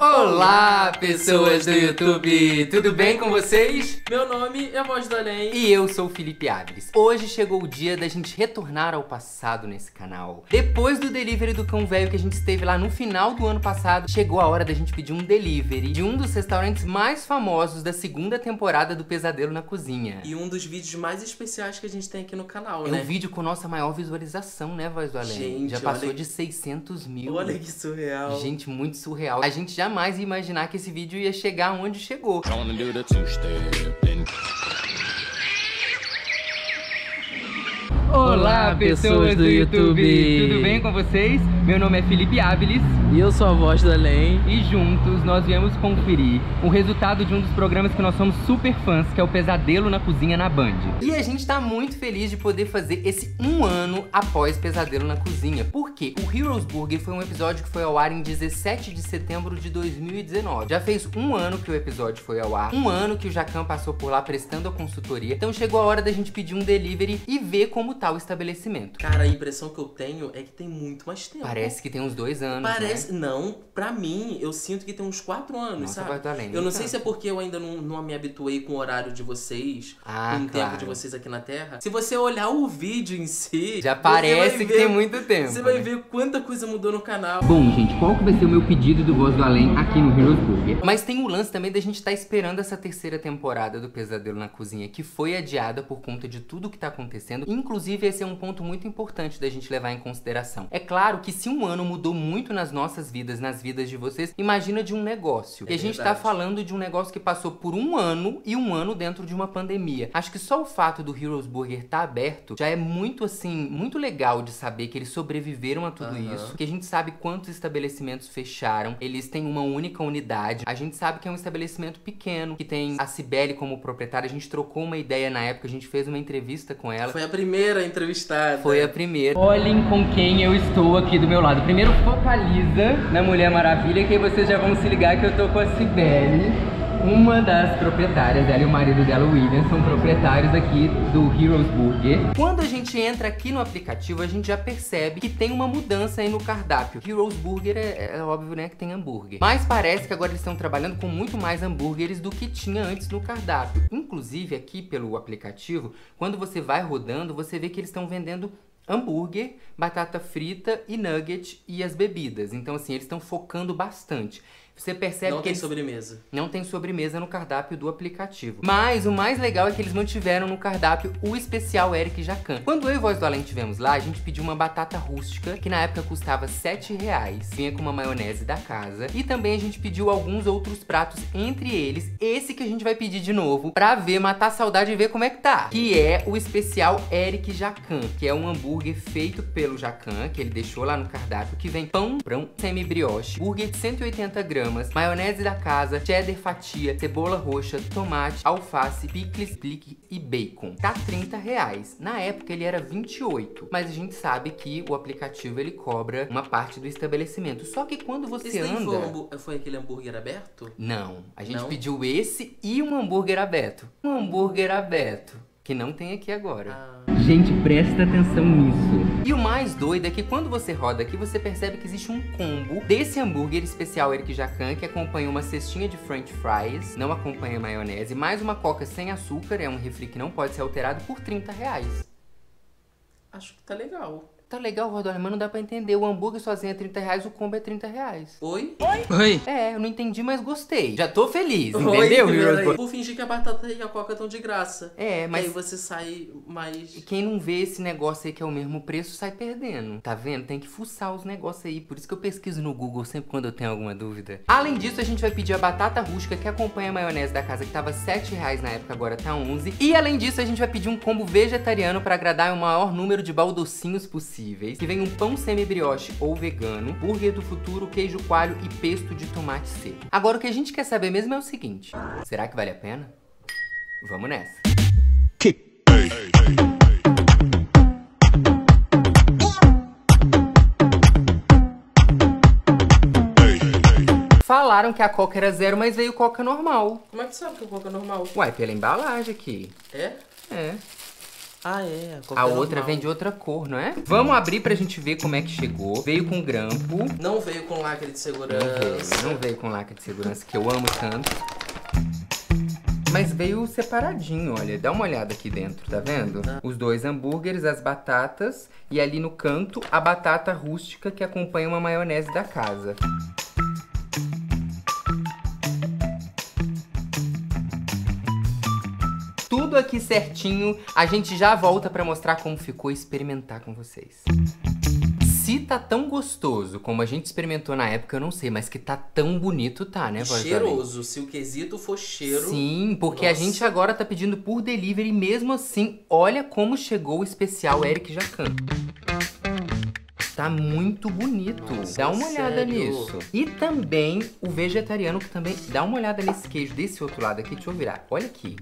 Olá, pessoas do YouTube! Tudo bem com vocês? Meu nome é Voz do Além. E eu sou o Felipe Adres. Hoje chegou o dia da gente retornar ao passado nesse canal. Depois do delivery do cão velho que a gente esteve lá no final do ano passado, chegou a hora da gente pedir um delivery de um dos restaurantes mais famosos da segunda temporada do Pesadelo na Cozinha. E um dos vídeos mais especiais que a gente tem aqui no canal, É né? o vídeo com nossa maior visualização, né, Voz do Além? Gente, já passou olha- de 600 mil. Olha que surreal. Gente, muito surreal. A gente jamais ia imaginar que esse vídeo ia chegar onde chegou. Olá, pessoas do YouTube! Tudo bem com vocês? Meu nome é Felipe Áviles E eu sou a Voz do Além. e juntos nós viemos conferir o resultado de um dos programas que nós somos super fãs, que é o Pesadelo na Cozinha na Band. E a gente tá muito feliz de poder fazer esse um ano após Pesadelo na Cozinha, porque o Heroes Burger foi um episódio que foi ao ar em 17 de setembro de 2019. Já fez um ano que o episódio foi ao ar, um ano que o Jacan passou por lá prestando a consultoria, então chegou a hora da gente pedir um delivery e ver como tá o estabelecimento. Cara, a impressão que eu tenho é que tem muito mais tempo. Parece que tem uns dois anos. Parece. Né? Não, pra mim, eu sinto que tem uns quatro anos, Nossa, sabe? além, eu não sei tanto. se é porque eu ainda não, não me habituei com o horário de vocês, Ah, com o claro. tempo de vocês aqui na Terra. Se você olhar o vídeo em si. Já parece vai que ver- tem muito tempo. Você vai né? ver quanta coisa mudou no canal. Bom, gente, qual que vai ser o meu pedido do Voz do Além aqui no Heroes Burger? Mas tem o lance também da gente estar esperando essa terceira temporada do Pesadelo na Cozinha, que foi adiada por conta de tudo que tá acontecendo. Inclusive, esse é um ponto muito importante da gente levar em consideração. É claro que se um ano mudou muito nas nossas vidas, nas vidas de vocês, imagina de um negócio. É e a gente tá verdade. falando de um negócio que passou por um ano e um ano dentro de uma pandemia. Acho que só o fato do Heroes Burger estar aberto já é muito assim, muito legal de saber que eles sobreviveram a tudo Aham. isso. Que a gente sabe quantos estabelecimentos fecharam. Eles têm uma única unidade. A gente sabe que é um estabelecimento pequeno, que tem a Cibele como proprietária. A gente trocou uma ideia na época, a gente fez uma entrevista com ela. Foi a primeira entrevistada. Foi a primeira. Olhem com quem eu estou aqui do meu lado. Primeiro focaliza na Mulher Maravilha, que aí vocês já vão se ligar que eu tô com a Cibele. Uma das proprietárias, ela e o marido dela, o William, são proprietários aqui do Heroes Burger. Quando a gente entra aqui no aplicativo, a gente já percebe que tem uma mudança aí no cardápio. Heroes Burger é, é óbvio, né, que tem hambúrguer. Mas parece que agora eles estão trabalhando com muito mais hambúrgueres do que tinha antes no cardápio. Inclusive, aqui pelo aplicativo, quando você vai rodando, você vê que eles estão vendendo hambúrguer, batata frita e nugget e as bebidas. Então, assim, eles estão focando bastante. Você percebe Não que tem eles sobremesa. não tem sobremesa no cardápio do aplicativo. Mas o mais legal é que eles mantiveram no cardápio o especial Eric Jacan. Quando eu e Voz do Além tivemos lá, a gente pediu uma batata rústica, que na época custava 7 reais. Vinha com uma maionese da casa. E também a gente pediu alguns outros pratos, entre eles esse que a gente vai pedir de novo, pra ver, matar a saudade e ver como é que tá. Que é o especial Eric Jacan, que é um hambúrguer feito pelo Jacan, que ele deixou lá no cardápio, que vem pão, pão semi-brioche, hambúrguer de 180 gramas, maionese da casa, cheddar fatia, cebola roxa, tomate, alface, picles, plique e bacon. Tá 30 reais. Na época ele era 28, mas a gente sabe que o aplicativo ele cobra uma parte do estabelecimento. Só que quando você anda... foi, hambú- foi aquele hambúrguer aberto? Não, a gente Não? pediu esse e um hambúrguer aberto. Um hambúrguer aberto, que não tem aqui agora. Ah. Gente, presta atenção nisso. E o mais doido é que quando você roda aqui, você percebe que existe um combo desse hambúrguer especial Eric Jacan, que acompanha uma cestinha de french fries, não acompanha maionese, mais uma coca sem açúcar, é um refri que não pode ser alterado, por 30 reais. Acho que tá legal. Tá legal, Rodolfo, mas não dá pra entender. O hambúrguer sozinho é 30 reais, o combo é 30 reais. Oi? Oi. É, eu não entendi, mas gostei. Já tô feliz, Oi, entendeu, Burger? Vou fingir que a batata e a coca estão de graça. É, Mas... mas aí você sai mais. Quem não vê esse negócio aí que é o mesmo preço sai perdendo. Tá vendo? Tem que fuçar os negócios aí. Por isso que eu pesquiso no Google sempre quando eu tenho alguma dúvida. Além disso, a gente vai pedir a batata rústica que acompanha a maionese da casa, que tava 7 reais na época, agora tá 11. E além disso, a gente vai pedir um combo vegetariano para agradar o maior número de baldocinhos possíveis. Que vem um pão semi-brioche ou vegano, burger do futuro, queijo coalho e pesto de tomate seco. Agora, o que a gente quer saber mesmo é o seguinte. Será que vale a pena? Vamos nessa. Falaram que a coca era zero, mas veio coca normal. Como é que sabe que a coca é normal? Uai, pela embalagem aqui. É? É. Ah, é. A outra vem de outra cor, não é? Vamos abrir pra gente ver como é que chegou. Veio com grampo. Não veio com lacre de Não segurança. veio, não veio com lacre de segurança, que eu amo tanto. Mas veio separadinho, olha. Dá uma olhada aqui dentro, tá vendo? Os dois hambúrgueres, as batatas e ali no canto a batata rústica que acompanha uma maionese da casa. Tudo aqui certinho. A gente já volta pra mostrar como ficou e experimentar com vocês. Se tá tão gostoso como a gente experimentou na época, eu não sei, mas que tá tão bonito, tá, né, voz? Cheiroso. Se o quesito for cheiro. Sim, porque a Nossa. gente agora tá pedindo por delivery e mesmo assim, olha como chegou o especial Eric Jacan. Tá muito bonito. Nossa, dá uma olhada sério? nisso. E também o vegetariano que também dá uma olhada nesse queijo desse outro lado aqui. Deixa eu virar. Olha aqui.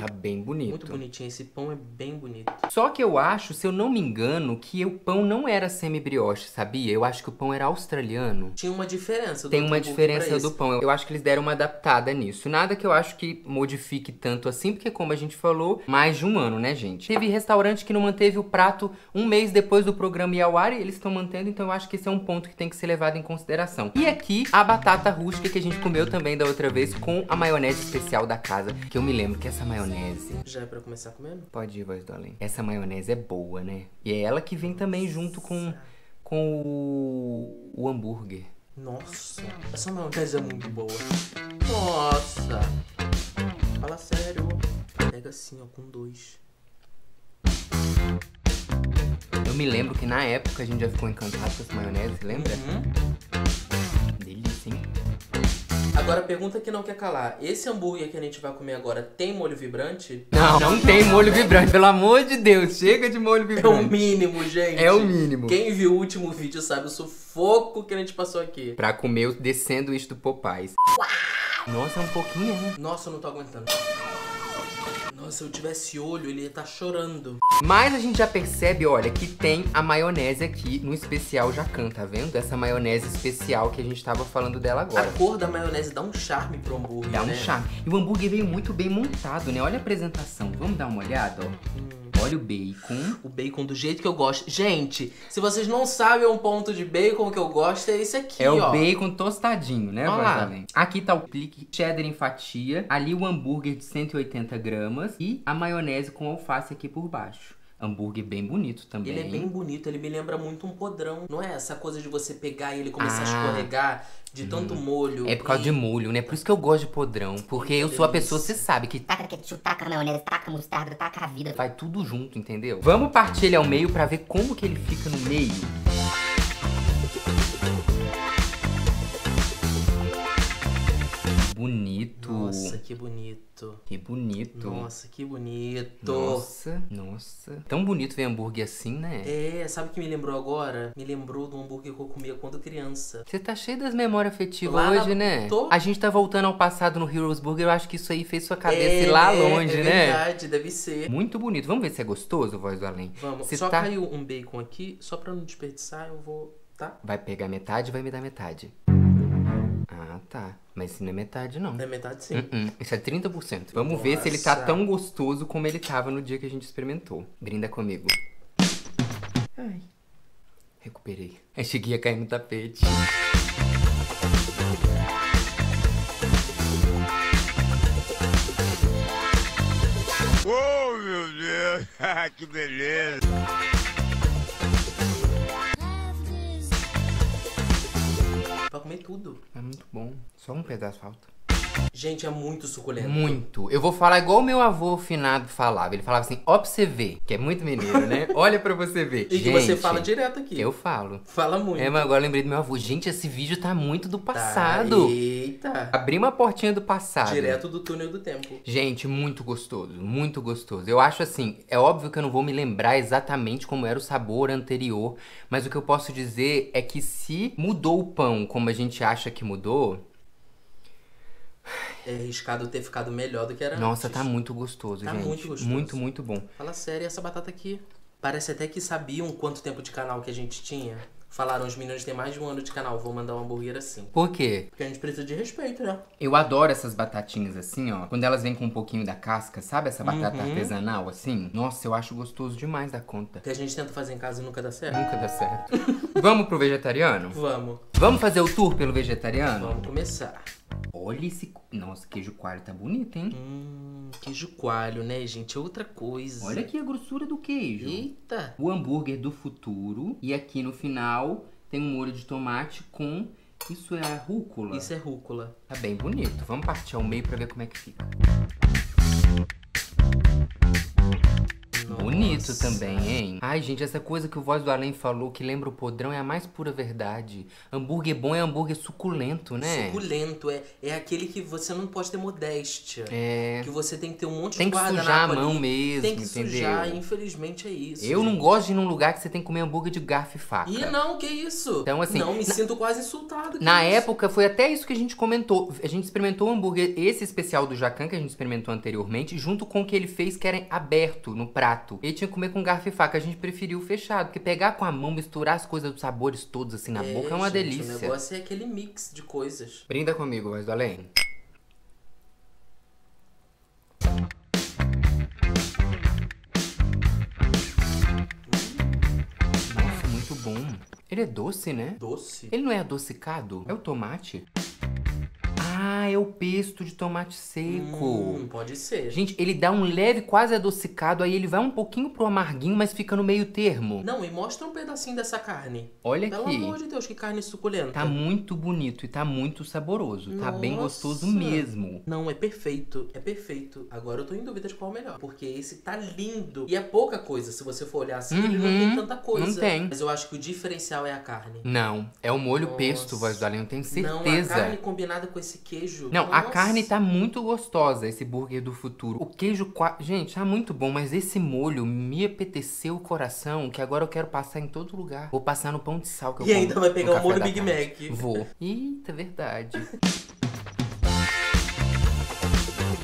Tá bem bonito. Muito bonitinho. Esse pão é bem bonito. Só que eu acho, se eu não me engano, que o pão não era semi-brioche, sabia? Eu acho que o pão era australiano. Tinha uma diferença do Tem uma diferença do pão. Eu acho que eles deram uma adaptada nisso. Nada que eu acho que modifique tanto assim, porque como a gente falou, mais de um ano, né, gente? Teve restaurante que não manteve o prato um mês depois do programa ir ao ar e eles estão mantendo, então eu acho que esse é um ponto que tem que ser levado em consideração. E aqui, a batata rústica que a gente comeu também da outra vez com a maionese especial da casa, que eu me lembro que essa maionese Já é pra começar comendo? Pode ir, voz do além. Essa maionese é boa, né? E é ela que vem também junto com, com o, o hambúrguer. Nossa, essa maionese é muito boa. Nossa. Fala sério. Pega assim, ó, com dois. Eu me lembro que na época a gente já ficou encantado com essa maionese, lembra? Uhum. Agora, pergunta que não quer calar. Esse hambúrguer que a gente vai comer agora tem molho vibrante? Não, não tem molho vibrante, pelo amor de Deus, chega de molho É o vibrante. mínimo, gente. É o mínimo. Quem viu o último vídeo sabe o sufoco que a gente passou aqui. Pra comer o descendo isso do Popeyes. Nossa, é um pouquinho, né? Nossa, eu não tô aguentando. Nossa, se eu tivesse olho, ele ia estar chorando. Mas a gente já percebe, olha, que tem a maionese aqui no especial Jacan, tá vendo? Essa maionese especial que a gente tava falando dela agora. A cor da maionese dá um charme pro hambúrguer, Dá um né? charme. E o hambúrguer veio muito bem montado, né? Olha a apresentação. Vamos dar uma olhada, ó. Olha o bacon. O bacon do jeito que eu gosto. Gente, se vocês não sabem um ponto de bacon que eu gosto, é esse aqui, É ó. o bacon tostadinho, né. Vasalém? Aqui tá o clique cheddar em fatia. Ali o hambúrguer de 180 gramas. E a maionese com alface aqui por baixo. Hambúrguer bem bonito também. Ele é bem bonito, ele me lembra muito um podrão. Não é essa coisa de você pegar e ele começar Ah. a escorregar de tanto molho. É por causa e... de molho, né? Por isso que eu gosto de podrão. Porque eu sou a pessoa, você sabe, que Taca ketchup, taca maionese, taca mostarda, taca a vida. vai tudo junto, entendeu? Vamos partir ele ao meio pra ver como que ele fica no meio. Bonito. Nossa, que bonito. Que bonito. Nossa, que bonito. Nossa, nossa. Tão bonito ver hambúrguer assim, né? É, sabe o que me lembrou agora? Me lembrou do hambúrguer que eu comia quando criança. Você tá cheio das memórias afetivas Lá na- hoje, né? Tô. A gente tá voltando ao passado no Heroes Burger. Eu acho que isso aí fez sua cabeça é, ir lá né? longe, é né? verdade, deve ser. Muito bonito. Vamos ver se é gostoso, Voz do Além. Vamos, Se só tá- caiu um bacon aqui, só pra não desperdiçar, eu vou. Tá? Vai pegar metade e vai me dar metade. Tá. Mas isso não é metade, não. É metade sim. Uh-uh. Isso é 30%. Vamos ver se ele tá Nossa. tão gostoso como ele tava no dia que a gente experimentou. Brinda comigo. Ai. Recuperei. Achei que ia cair no tapete. Oh, meu Deus, que beleza. Comer tudo. É muito bom. Só um pedaço falta. Gente, é muito suculento. Muito. Eu vou falar igual o meu avô finado falava. Ele falava assim, ó pra você ver. Que é muito mineiro, né? Olha pra você ver. E que você Gente, fala direto aqui. Eu falo. Fala muito. É, mas agora eu lembrei do meu avô. Gente, esse vídeo tá muito do Tá, passado. Eita. Abri uma portinha do passado. Direto do túnel do tempo. Gente, muito gostoso, muito gostoso. Eu acho assim, é óbvio que eu não vou me lembrar exatamente como era o sabor anterior, mas o que eu posso dizer é que se mudou o pão como a gente acha que mudou, É arriscado ter ficado melhor do que era nossa, antes. tá muito gostoso, Tá gente. muito gostoso. Muito, muito bom. Fala sério, essa batata aqui. Parece até que sabiam quanto tempo de canal que a gente tinha. Falaram, os meninos têm mais de um ano de canal, vou mandar um hambúrguer assim. Por quê? Porque a gente precisa de respeito, né? Eu adoro essas batatinhas assim, ó. Quando elas vêm com um pouquinho da casca, sabe essa batata Uhum. artesanal assim? Nossa, eu acho gostoso demais da conta. Que a gente tenta fazer em casa e nunca dá certo. Nunca dá certo. Vamos pro vegetariano? Vamos, Vamos fazer o tour pelo vegetariano? vamos começar. Olha esse. Nossa, queijo coalho tá bonito, hein? Hum, queijo coalho, né, gente? É outra coisa. Olha aqui a grossura do queijo. Eita. O hambúrguer do futuro. E aqui no final tem um molho de tomate com. Isso é rúcula. Isso é rúcula. Tá bem bonito. Vamos partir ao meio pra ver como é que fica. Bonito Nossa. também, hein? Ai, gente, essa coisa que o Voz do Além falou que lembra o podrão é a mais pura verdade. Hambúrguer bom é hambúrguer suculento, né? Suculento, é, é aquele que você não pode ter modéstia. É. Que você tem que ter um monte Tem de que guardanapo sujar a ali. mão mesmo, Tem que entendeu? sujar, e infelizmente é isso. Eu não gente. gosto de ir num lugar que você tem que comer hambúrguer de garfo e faca. Ih, não, que isso? Então, assim, Não, me na- sinto quase insultado. que Na isso? época, foi até isso que a gente comentou. A gente experimentou o hambúrguer, esse especial do Jacan, que a gente experimentou anteriormente, junto com o que ele fez, que era aberto no prato. Ele tinha que comer com garfo e faca. A gente preferiu fechado, porque pegar com a mão, misturar as coisas, os sabores todos assim na boca é uma gente, delícia. O negócio é aquele mix de coisas. Brinda comigo, Voz do Além. Nossa, muito bom. Ele é doce, né? Doce. Ele não é adocicado? É o tomate? É o pesto de tomate seco. Hum, pode ser. Gente, ele dá um leve quase adocicado, aí ele vai um pouquinho pro amarguinho, mas fica no meio termo. Não, e mostra um pedacinho dessa carne. Olha Pelo aqui. amor de Deus, que carne suculenta. Tá muito bonito e tá muito saboroso. Tá bem Nossa. gostoso mesmo. Não, é perfeito, é perfeito. Agora eu tô em dúvida de qual é o melhor. Porque esse tá lindo. E é pouca coisa, se você for olhar assim, ele não Uhum, tem tanta coisa. não tem. Mas eu acho que o diferencial é a carne. Não, é o molho Nossa. pesto, voz do além, eu tenho Não, a certeza. carne combinada com esse queijo. Não, a nossa. carne tá muito gostosa, esse burger do futuro. O queijo, gente, tá muito bom, mas esse molho me apeteceu o coração, que agora eu quero passar em todo lugar. Vou passar no pão de sal que eu E ainda vai pegar o molho Big. Mac. Vou. Eita, verdade.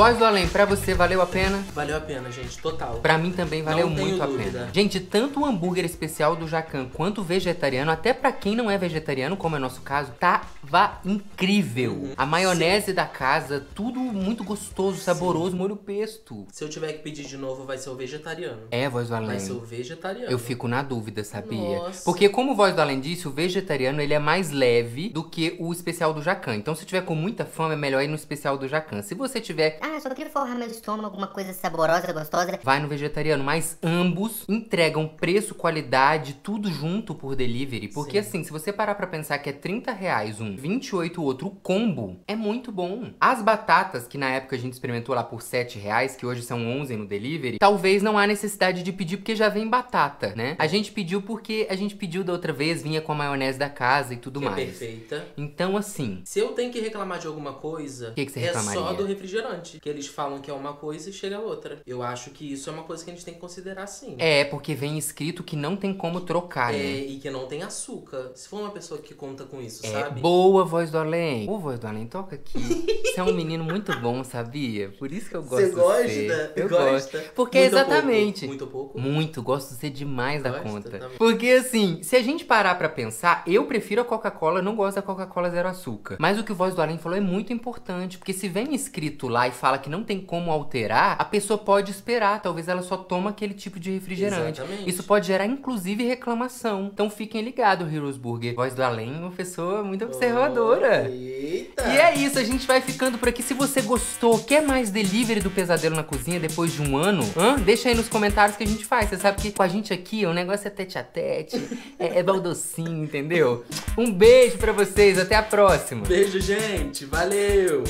Voz do Além, pra você valeu a pena? Valeu a pena, gente, total. Pra mim também valeu Não tenho muito a dúvida. pena. Gente, tanto o hambúrguer especial do Jacan quanto o vegetariano, até pra quem não é vegetariano, como é o nosso caso, tava incrível. Uhum. A maionese da casa, tudo muito gostoso, saboroso, molho pesto. Se eu tiver que pedir de novo, vai ser o vegetariano. É, Voz do Além. Vai ser o vegetariano. Eu fico na dúvida, sabia? Nossa. Porque como o Voz do Além disse, o vegetariano ele é mais leve do que o especial do Jacan. Então se tiver com muita fome, é melhor ir no especial do Jacan. Se você tiver Ah, só queria forrar meu estômago, alguma coisa saborosa, gostosa. vai no vegetariano, mas ambos entregam preço, qualidade, tudo junto por delivery. Porque Sim. assim, se você parar pra pensar que é 30 reais um, 28 o outro, o combo é muito bom. As batatas, que na época a gente experimentou lá por 7 reais, que hoje são 11 no delivery, talvez não há necessidade de pedir porque já vem batata, né? A gente pediu porque a gente pediu da outra vez, vinha com a maionese da casa e tudo que é mais. perfeita. Então assim, Se eu tenho que reclamar de alguma coisa, Que que você é reclamaria? só do refrigerante. Que eles falam que é uma coisa e chega outra. Eu acho que isso é uma coisa que a gente tem que considerar sim. é porque vem escrito que não tem como trocar, É, né? e que não tem açúcar. Se for uma pessoa que conta com isso, É, sabe? boa voz do além. Ô, voz do além, toca aqui. Você é um menino muito bom, sabia? Por isso que eu gosto Você de gosta? você. Eu gosta? gosto. Porque Muito exatamente. pouco? Muito pouco? Muito, gosto de ser demais da Gosta conta. também. Porque assim, se a gente parar pra pensar, eu prefiro a Coca-Cola, não gosto da Coca-Cola zero açúcar. Mas o que o Voz do Além falou é muito importante, porque se vem escrito lá e fala que não tem como alterar, a pessoa pode esperar, talvez ela só toma aquele tipo de refrigerante. Exatamente. Isso pode gerar inclusive reclamação. Então fiquem ligados, Heroes Burger. Voz do Além, uma pessoa muito observadora. Eita! E é isso, a gente vai ficando por aqui. Se você gostou, quer mais delivery do Pesadelo na Cozinha depois de um ano? Hã? Deixa aí nos comentários que a gente faz. Você sabe que com a gente aqui o negócio é tete a tete, é, é baldocinho, entendeu? Um beijo pra vocês, até a próxima. Beijo, gente. Valeu!